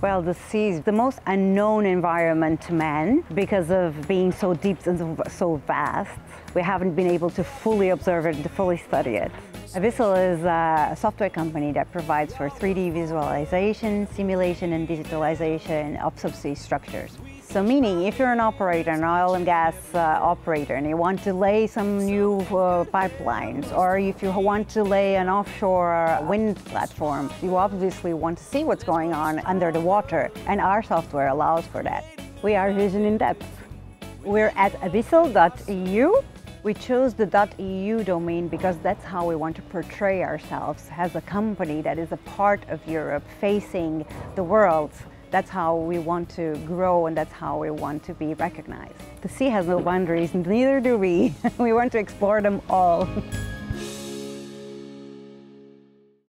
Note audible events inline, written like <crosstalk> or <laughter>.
Well, the sea is the most unknown environment to man because of being so deep and so vast. We haven't been able to fully observe it, to fully study it. Abyssal is a software company that provides for 3D visualization, simulation and digitalization of subsea structures. So meaning if you're an operator, an oil and gas uh, operator, and you want to lay some new uh, pipelines, or if you want to lay an offshore wind platform, you obviously want to see what's going on under the water, and our software allows for that. We are Vision in Depth. We're at abyssal.eu. We chose the .eu domain because that's how we want to portray ourselves as a company that is a part of Europe facing the world that's how we want to grow and that's how we want to be recognized. The sea has no boundaries, neither do we. <laughs> we want to explore them all. <laughs>